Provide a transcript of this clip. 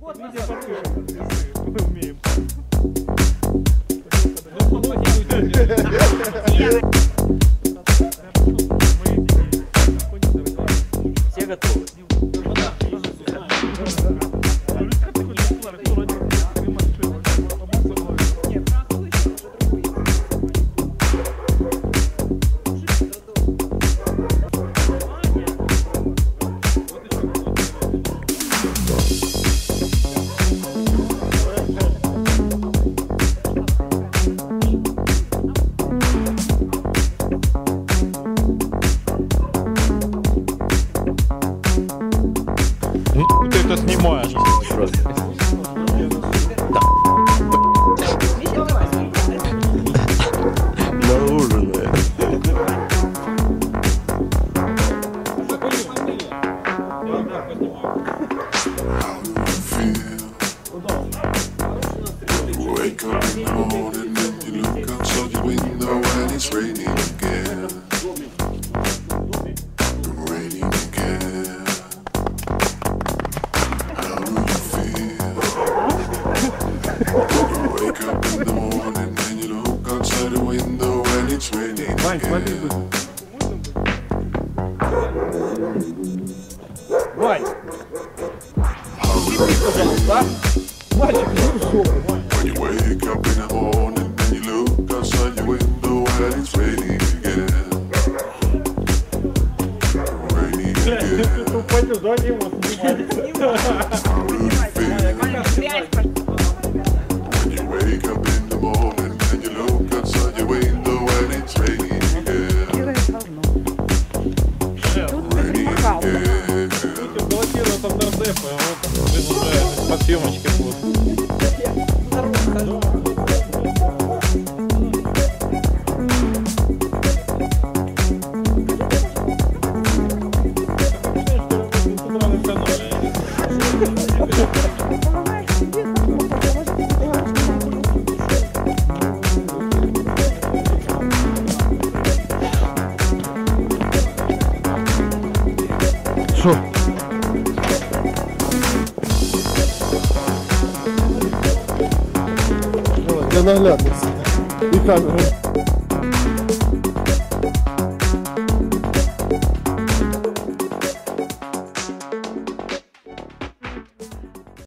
Все готовы? Wake up in the morning and you look outside your window and it's raining again. Wake up in the morning and you look outside the window and it's raining again. Вань, How do you feel? а? Мальчик, ну что, Вань? When you wake up in the morning and you look outside your window and it's raining again. Raining again. Тупать сзади его снимать. How do you клип, и вот вынуждает по съемочке будут. Что? Celal'le atlasın. Bir tane.